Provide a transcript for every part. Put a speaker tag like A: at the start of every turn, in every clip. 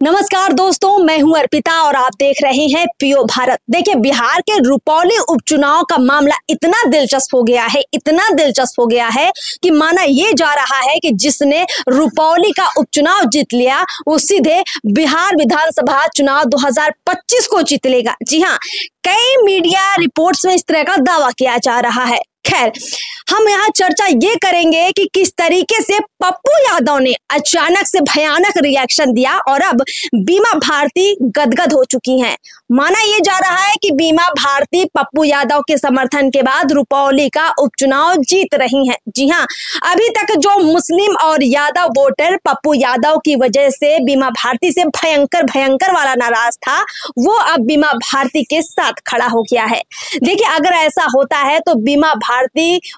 A: नमस्कार दोस्तों, मैं हूँ अर्पिता और आप देख रहे हैं पियो भारत। देखिए, बिहार के रुपौली उपचुनाव का मामला इतना दिलचस्प हो गया है, इतना दिलचस्प हो गया है कि माना ये जा रहा है कि जिसने रुपौली का उपचुनाव जीत लिया, वो सीधे बिहार विधानसभा चुनाव 2025 को जीत लेगा। जी हाँ कई मीडिया रिपोर्ट्स में इस तरह का दावा किया जा रहा है। खैर, हम यहाँ चर्चा ये करेंगे कि किस तरीके से पप्पू यादव ने अचानक से भयानक रिएक्शन दिया और अब बीमा भारती गदगद हो चुकी हैं। माना यह जा रहा है कि बीमा भारती पप्पू यादव के समर्थन के बाद रुपौली का उपचुनाव जीत रही हैं। जी हाँ अभी तक जो मुस्लिम और यादव वोटर पप्पू यादव की वजह से बीमा भारती से भयंकर भयंकर वाला नाराज़ था, वो अब बीमा भारती के साथ खड़ा हो गया है। देखिए, अगर ऐसा होता है तो बीमा भारती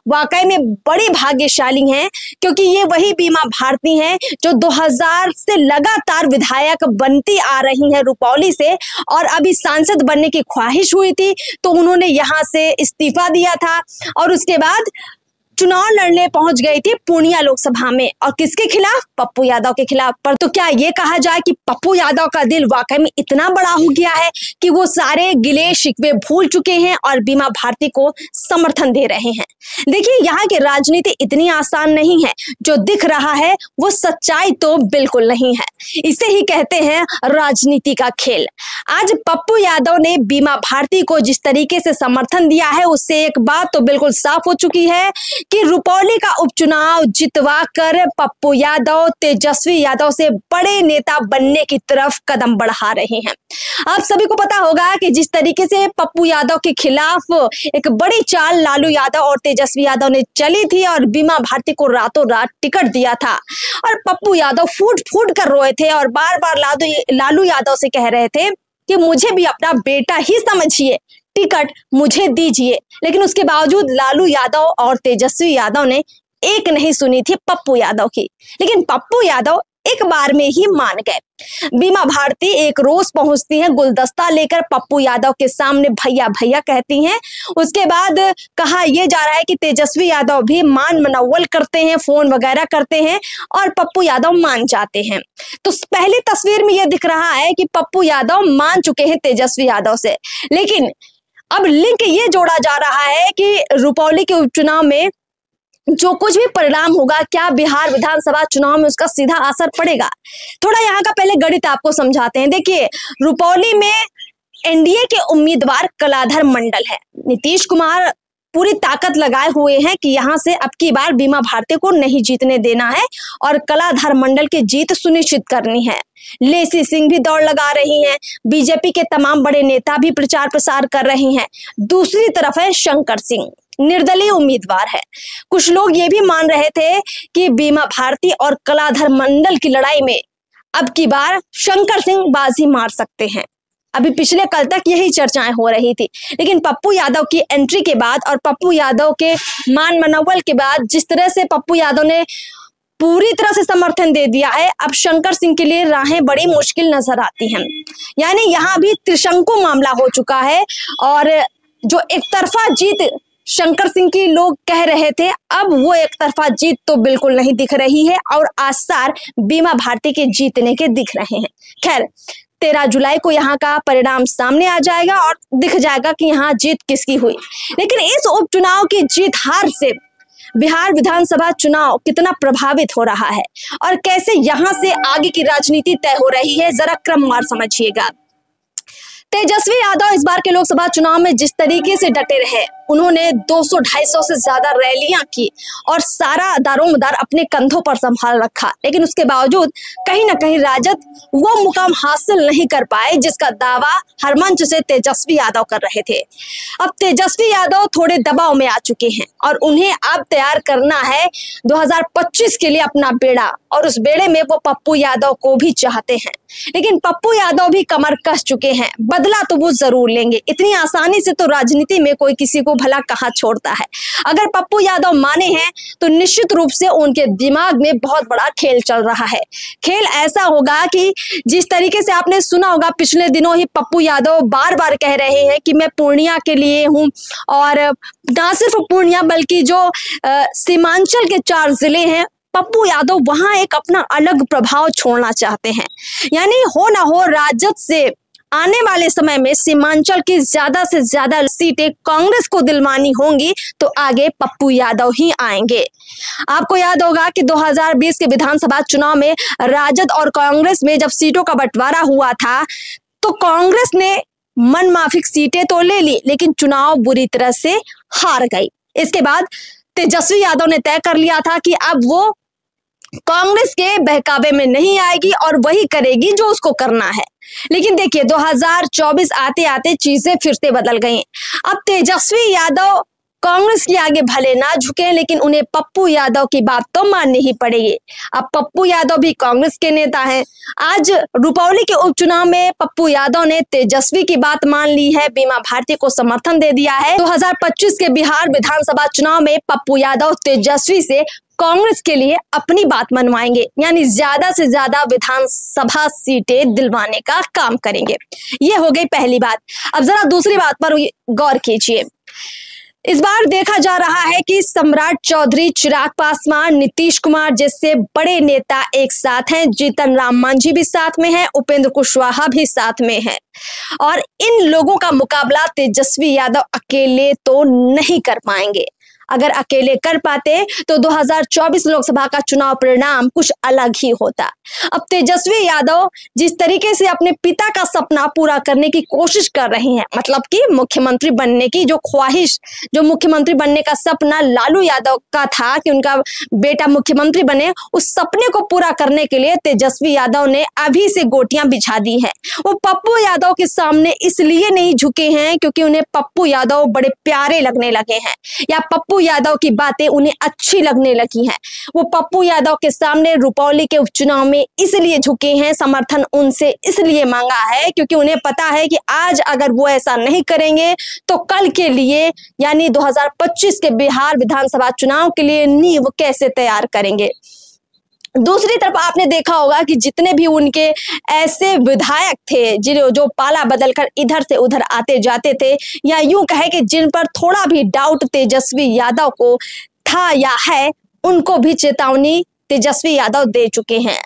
A: वाकई में बड़ी भाग्यशाली हैं, क्योंकि ये वही बीमा भारती हैं जो 2000 से लगातार विधायक बनती आ रही हैं रुपौली से, और अभी सांसद बनने की ख्वाहिश हुई थी तो उन्होंने यहाँ से इस्तीफा दिया था। और उसके बाद चुनाव लड़ने पहुँच गई थी पूर्णिया लोकसभा में। और किसके खिलाफ? पप्पू यादव के खिलाफ। पर तो क्या ये कहा जाए कि पप्पू यादव का दिल वाकई में इतना बड़ा हो गया है कि वो सारे गिले शिकवे भूल चुके हैं और बीमा भारती को समर्थन दे रहे हैं। देखिए, यहाँ की राजनीति इतनी आसान नहीं है। जो दिख रहा है, वो सच्चाई तो बिल्कुल नहीं है। इसे ही कहते हैं राजनीति का खेल। आज पप्पू यादव ने बीमा भारती को जिस तरीके से समर्थन दिया है, उससे एक बात तो बिल्कुल साफ़ हो चुकी है कि रुपौली का उपचुनाव जितवा कर पप्पू यादव, तेजस्वी यादव से बड़े नेता बनने की तरफ़ कदम बढ़ा रहे हैं। आप सभी को पता होगा कि जिस तरीके से पप्पू यादव के खिलाफ एक बड़ी चाल लालू यादव और तेजस्वी यादव ने चली थी और बीमा भारती को रातों रात टिकट दिया था। और पप्पू यादव फूट फूट कर रोए थे और बार बार लालू लालू यादव से कह रहे थे कि मुझे भी अपना बेटा ही समझिए। टिकट मुझे दीजिए। लेकिन उसके बावजूद लालू यादव और तेजस्वी यादव ने एक नहीं सुनी थी पप्पू यादव की। लेकिन पप्पू यादव एक बार में ही मान गए। बीमा भारती एक रोज पहुँचती हैं गुलदस्ता लेकर पप्पू यादव के सामने भैया भैया कहती हैं। उसके बाद कहा यह जा रहा है कि तेजस्वी यादव भी मान मनोवल करते हैं, फ़ोन वगैरह करते हैं और पप्पू यादव मान जाते हैं। तो पहली तस्वीर में यह दिख रहा है कि पप्पू यादव मान चुके हैं तेजस्वी यादव से। लेकिन अब लिंक ये जोड़ा जा रहा है कि रुपौली के उपचुनाव में जो कुछ भी परिणाम होगा, क्या बिहार विधानसभा चुनाव में उसका सीधा असर पड़ेगा? थोड़ा यहाँ का पहले गणित आपको समझाते हैं। देखिए, रुपौली में एनडीए के उम्मीदवार कलाधर मंडल है। नीतीश कुमार पूरी ताकत लगाए हुए हैं कि यहाँ से अब की बार बीमा भारती को नहीं जीतने देना है और कलाधर मंडल की जीत सुनिश्चित करनी है। लेसी सिंह भी दौड़ लगा रही हैं। बीजेपी के तमाम बड़े नेता भी प्रचार प्रसार कर रहे हैं। दूसरी तरफ़ है शंकर सिंह, निर्दलीय उम्मीदवार है। कुछ लोग ये भी मान रहे थे कि बीमा भारती और कलाधर मंडल की लड़ाई में अब की बार शंकर सिंह बाजी मार सकते हैं। अभी पिछले कल तक यही चर्चाएँ हो रही थी। लेकिन पप्पू यादव की एंट्री के बाद और पप्पू यादव के मान मनोबल के बाद जिस तरह से पप्पू यादव ने पूरी तरह से समर्थन दे दिया है, अब शंकर सिंह के लिए राहें बड़ी मुश्किल नज़र आती हैं। यानी यहाँ भी त्रिशंकु मामला हो चुका है और जो एक तरफा जीत शंकर सिंह की लोग कह रहे थे, अब वो एक तरफा जीत तो बिल्कुल नहीं दिख रही है और आसार बीमा भारती के जीतने के दिख रहे हैं। खैर तेरह जुलाई को यहाँ का परिणाम सामने आ जाएगा और दिख जाएगा कि यहाँ जीत किसकी हुई। लेकिन इस उपचुनाव की जीत हार से बिहार विधानसभा चुनाव कितना प्रभावित हो रहा है और कैसे यहाँ से आगे की राजनीति तय हो रही है, जरा क्रमवार समझिएगा। तेजस्वी यादव इस बार के लोकसभा चुनाव में जिस तरीके से डटे रहे उन्होंने 200-250 से ज़्यादा रैलियाँ की और सारा दारोमदार अपने कंधों पर संभाल रखा। लेकिन उसके बावजूद कहीं ना कहीं राजद वो मुकाम हासिल नहीं कर पाए, जिसका दावा हर मंच से तेजस्वी यादव कर रहे थे। अब तेजस्वी यादव थोड़े दबाव में आ चुके हैं और उन्हें अब तैयार करना है 2025 के लिए अपना बेड़ा और उस बेड़े में वो पप्पू यादव को भी चाहते हैं। लेकिन पप्पू यादव भी कमर कस चुके हैं, बदला तो वो ज़रूर लेंगे। इतनी आसानी से तो राजनीति में कोई किसी को भला कहाँ छोड़ता है। अगर पप्पू यादव माने हैं तो निश्चित रूप से उनके दिमाग में बहुत बड़ा खेल चल रहा है। खेल ऐसा होगा कि जिस तरीके से आपने सुना होगा, पिछले दिनों ही पप्पू यादव बार बार कह रहे हैं कि मैं पूर्णिया के लिए हूँ। और ना सिर्फ़ पूर्णिया, बल्कि जो सीमांचल के चार ज़िले हैं, पप्पू यादव वहाँ एक अपना अलग प्रभाव छोड़ना चाहते हैं। यानी हो ना हो, राजद से आने वाले समय में सीमांचल की ज़्यादा से ज़्यादा सीटें कांग्रेस को दिलवानी होंगी तो आगे पप्पू यादव ही आएँगे। आपको याद होगा कि 2020 के विधानसभा चुनाव में राजद और कांग्रेस में जब सीटों का बंटवारा हुआ था तो कांग्रेस ने मन माफिक सीटें तो ले ली, लेकिन चुनाव बुरी तरह से हार गई। इसके बाद तेजस्वी यादव ने तय कर लिया था कि अब वो कांग्रेस के बहकावे में नहीं आएगी और वही करेगी जो उसको करना है। लेकिन देखिए 2024 आते आते चीज़ें फिर से बदल गई। अब तेजस्वी यादव कांग्रेस के आगे भले ना झुके, लेकिन उन्हें पप्पू यादव की बात तो माननी ही पड़ेगी। अब पप्पू यादव भी कांग्रेस के नेता हैं। आज रुपौली के उपचुनाव में पप्पू यादव ने तेजस्वी की बात मान ली है। बीमा भारती को समर्थन दे दिया है। 2025 के बिहार विधानसभा चुनाव में पप्पू यादव तेजस्वी से कांग्रेस के लिए अपनी बात मनवाएँगे। यानी ज़्यादा से ज़्यादा विधानसभा सीटें दिलवाने का काम करेंगे। ये हो गई पहली बात। अब जरा दूसरी बात पर गौर कीजिए। इस बार देखा जा रहा है कि सम्राट चौधरी चिराग पासवान, नीतीश कुमार जैसे बड़े नेता एक साथ हैं। जीतन राम मांझी भी साथ में हैं, उपेंद्र कुशवाहा भी साथ में हैं। और इन लोगों का मुकाबला तेजस्वी यादव अकेले तो नहीं कर पाएँगे। अगर अकेले कर पाते तो 2024 लोकसभा का चुनाव परिणाम कुछ अलग ही होता। अब तेजस्वी यादव जिस तरीके से अपने पिता का सपना पूरा करने की कोशिश कर रहे हैं मतलब कि मुख्यमंत्री बनने की जो ख्वाहिश, जो मुख्यमंत्री बनने का सपना लालू यादव का था कि उनका बेटा मुख्यमंत्री बने, उस सपने को पूरा करने के लिए तेजस्वी यादव ने अभी से गोटियाँ बिछा दी हैं। वो पप्पू यादव के सामने इसलिए नहीं झुके हैं क्योंकि उन्हें पप्पू यादव बड़े प्यारे लगने लगे हैं। या पप्पू यादव की बातें उन्हें अच्छी लगने लगी हैं। वो पप्पू यादव के सामने रुपौली के उपचुनाव में इसलिए झुके हैं, समर्थन उनसे इसलिए मांगा है क्योंकि उन्हें पता है कि आज अगर वो ऐसा नहीं करेंगे तो कल के लिए, यानी 2025 के बिहार विधानसभा चुनाव के लिए नींव कैसे तैयार करेंगे? दूसरी तरफ़ आपने देखा होगा कि जितने भी उनके ऐसे विधायक थे जिन जो पाला बदलकर इधर से उधर आते जाते थे, या यूँ कहे कि जिन पर थोड़ा भी डाउट तेजस्वी यादव को था या है, उनको भी चेतावनी तेजस्वी यादव दे चुके हैं।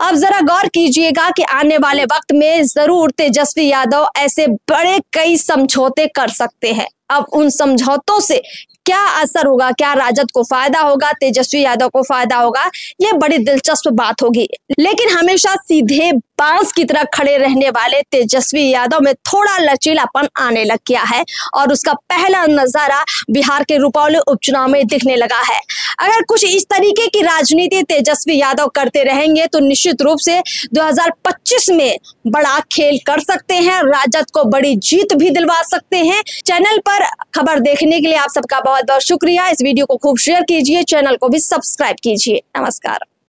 A: अब जरा गौर कीजिएगा कि आने वाले वक्त में ज़रूर तेजस्वी यादव ऐसे बड़े कई समझौते कर सकते हैं। अब उन समझौतों से क्या असर होगा? क्या राजद को फ़ायदा होगा? तेजस्वी यादव को फ़ायदा होगा? ये बड़ी दिलचस्प बात होगी। लेकिन हमेशा सीधे बाँस की तरह खड़े रहने वाले तेजस्वी यादव में थोड़ा लचीलापन आने लग गया है और उसका पहला नज़ारा बिहार के रुपौली उपचुनाव में दिखने लगा है। अगर कुछ इस तरीके की राजनीति तेजस्वी यादव करते रहेंगे तो निश्चित रूप से 2025 में बड़ा खेल कर सकते हैं, राजद को बड़ी जीत भी दिलवा सकते हैं। चैनल पर खबर देखने के लिए आप सबका बहुत बहुत शुक्रिया। इस वीडियो को खूब शेयर कीजिए, चैनल को भी सब्सक्राइब कीजिए। नमस्कार।